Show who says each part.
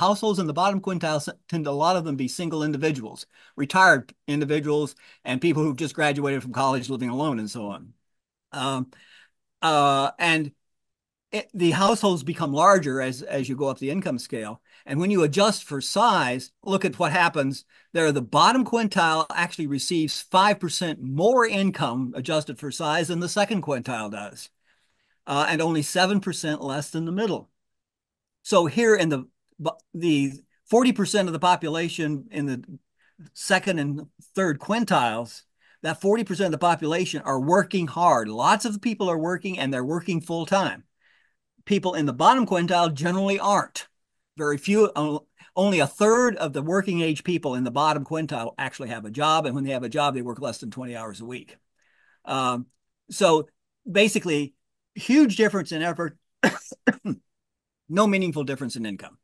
Speaker 1: households in the bottom quintile tend to a lot of them be single individuals, retired individuals, and people who've just graduated from college living alone and so on. Um, uh, and it, the households become larger as as you go up the income scale. And when you adjust for size, look at what happens. There, the bottom quintile actually receives 5% more income adjusted for size than the second quintile does, uh, and only 7% less than the middle. So here in the the 40% of the population in the second and third quintiles, that 40% of the population are working hard. Lots of people are working and they're working full time. People in the bottom quintile generally aren't. Very few, only a third of the working age people in the bottom quintile actually have a job. And when they have a job, they work less than 20 hours a week. Um, so basically, huge difference in effort, no meaningful difference in income.